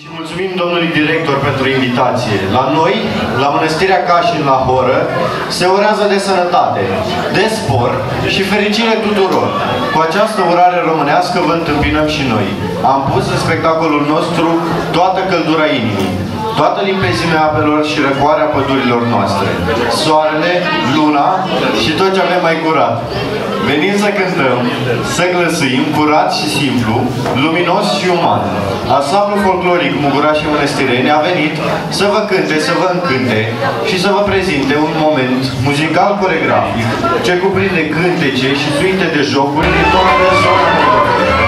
Și mulțumim domnului director pentru invitație. La noi, la Mănăstirea Cașin la Horă, se urează de sănătate, de spor și fericire tuturor. Cu această urare românească vă întâmpinăm și noi. Am pus în spectacolul nostru toată căldura inimii, toată limpezimea apelor și răcoarea pădurilor noastre, soarele, luna și tot ce avem mai curat. Venim să cântăm, să glăsuim, curat și simplu, luminos și uman. Asamblu folcloric Muguraș și Mănăstireni a venit să vă cânte, să vă încânte și să vă prezinte un moment muzical coregrafic ce cuprinde cântece și suite de jocuri din toată zona Moldovei.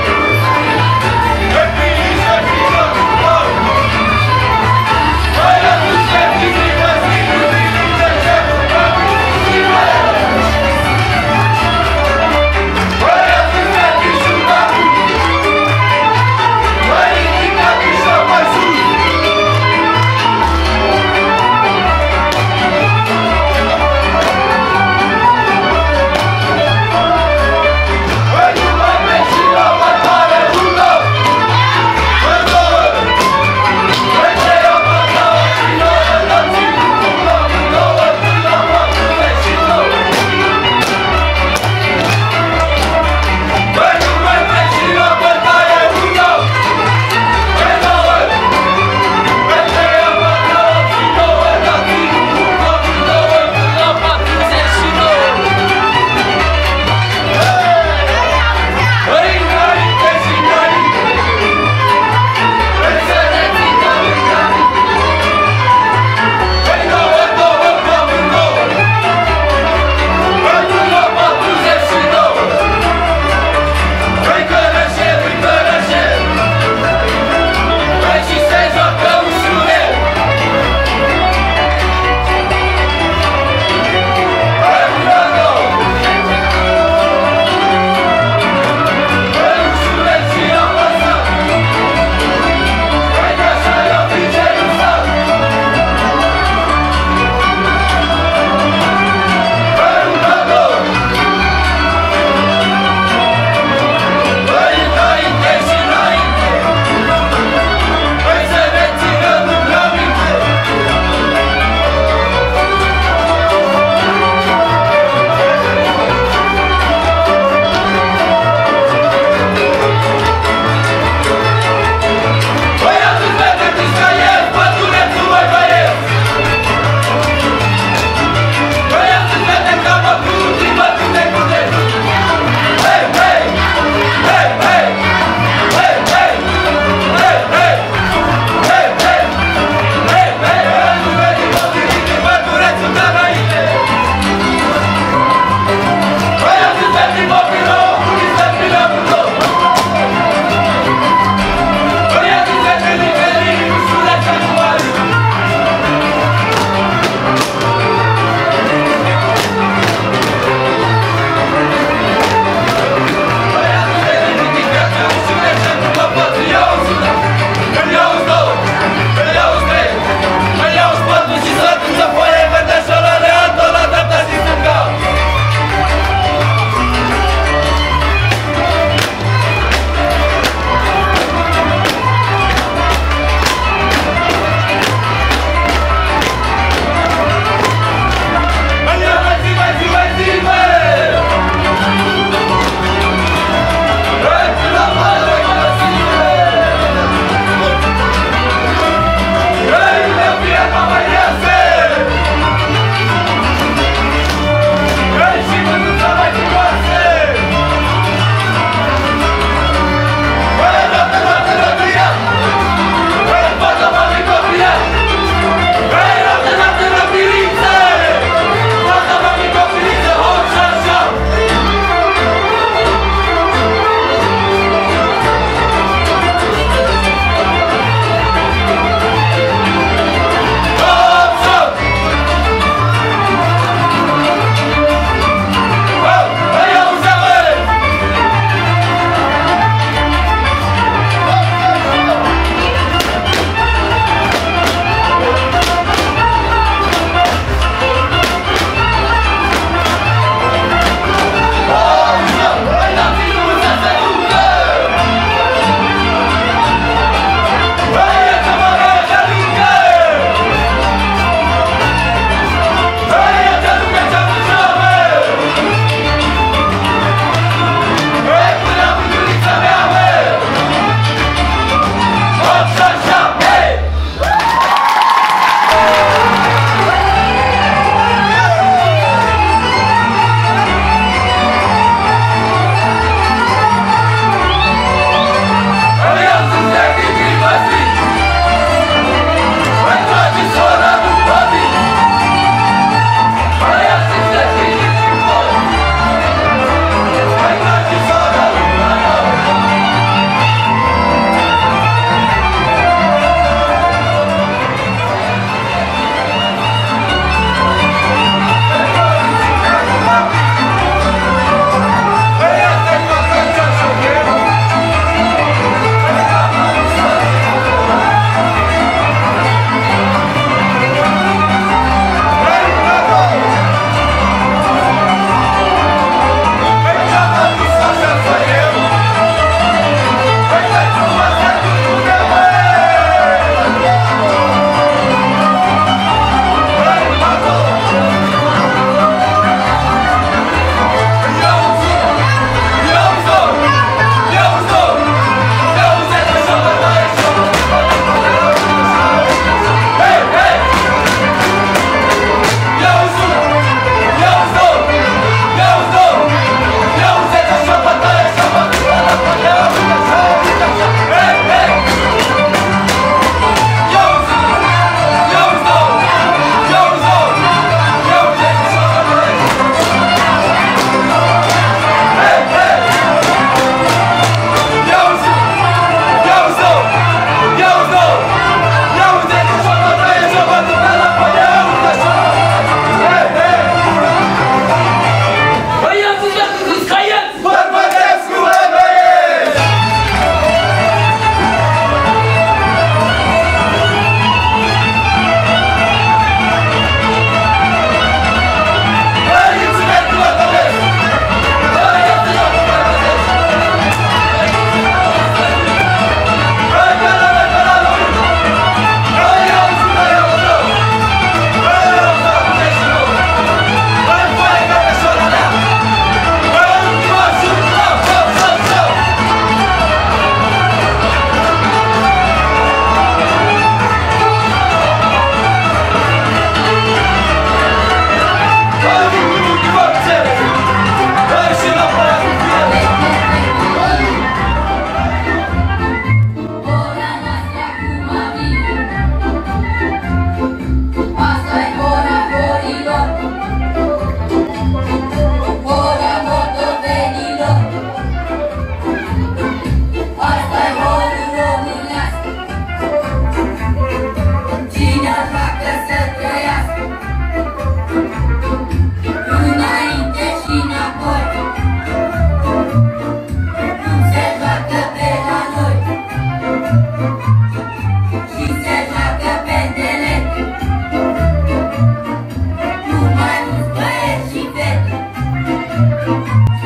Și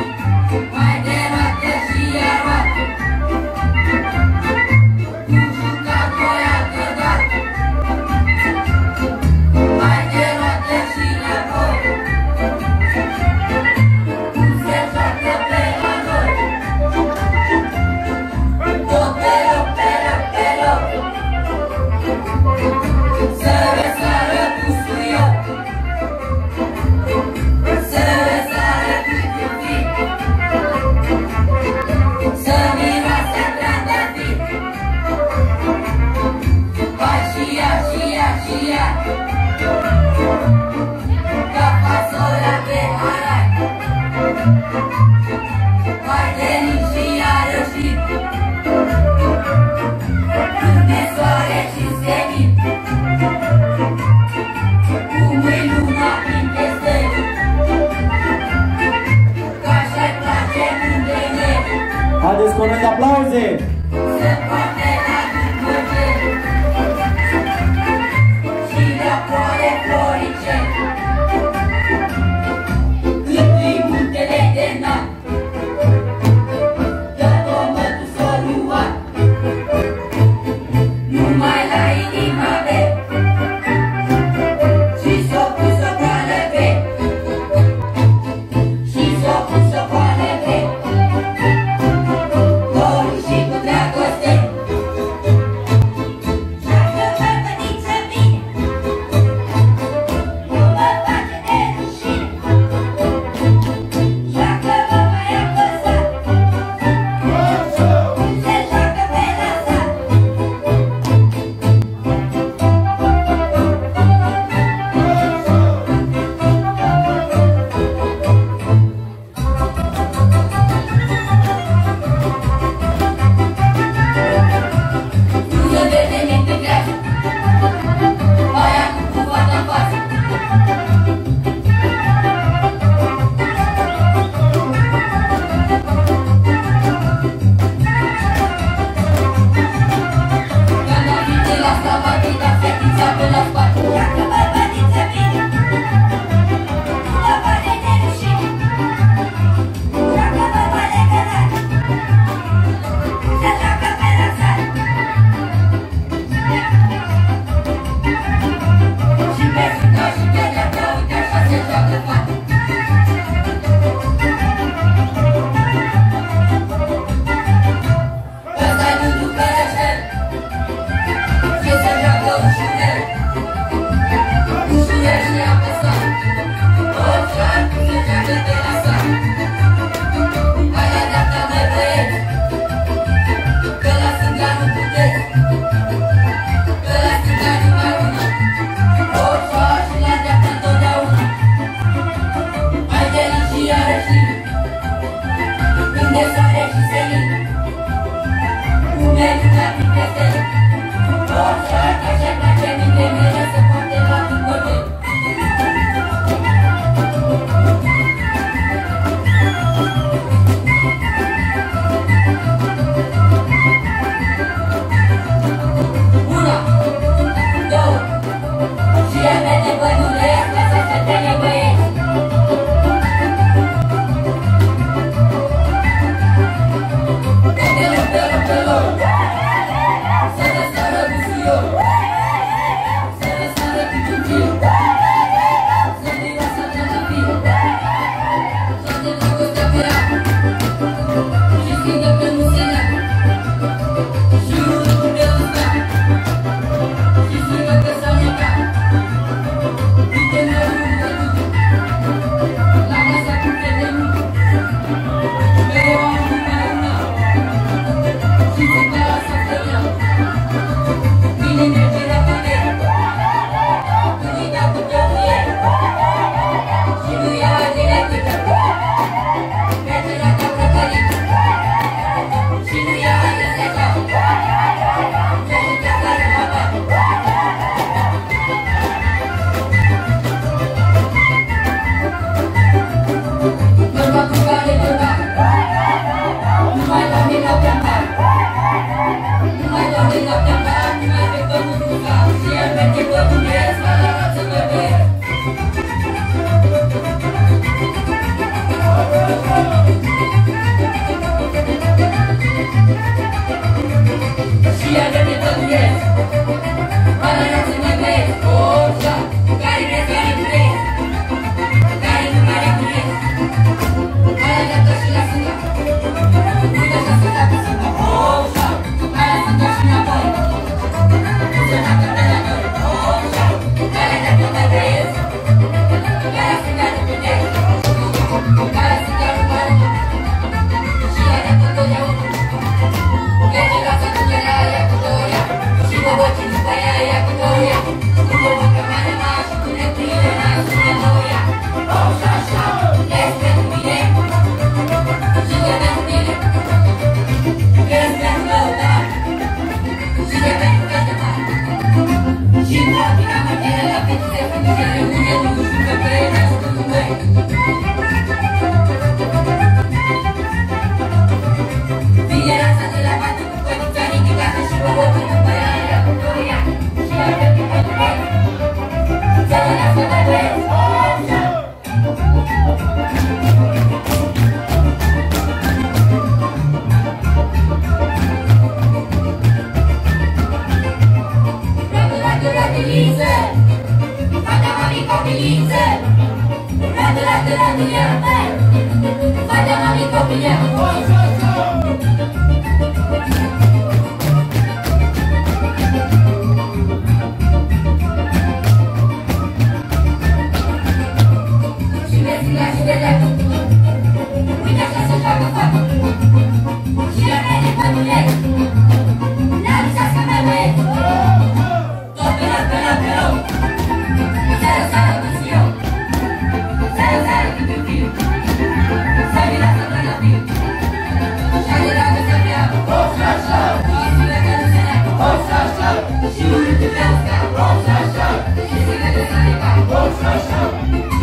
cu Thank you. Rosa show, she would be the best girl. Rosa show, she's another sunny guy. Rosa.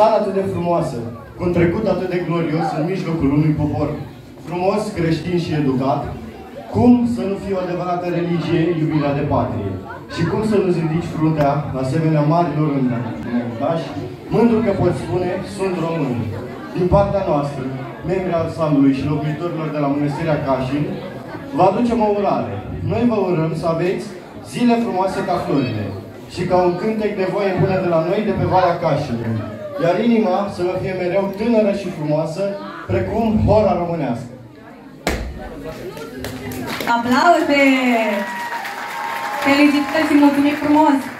Țară atât de frumoasă, cu un trecut atât de glorios în mijlocul unui popor frumos, creștin și educat, cum să nu fie o adevărată religie iubirea de patrie? Și cum să nu-ți ridici fruntea la asemenea marilor înaintași, mândru că poți spune, sunt români. Din partea noastră, membrii ansamblului și locuitorilor de la Mănăstirea Cașin, vă aducem o urare. Noi vă urăm să aveți zile frumoase ca florile și ca un cântec de voie bună de la noi de pe Valea Cașinului iar inima să vă fie mereu tânără și frumoasă, precum hora românească. Aplauze! Felicitări și mulțumim frumos!